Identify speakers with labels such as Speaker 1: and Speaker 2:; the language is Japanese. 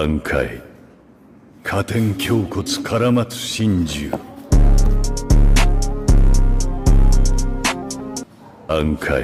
Speaker 1: 暗海。加点胸骨絡まつ真珠。暗海。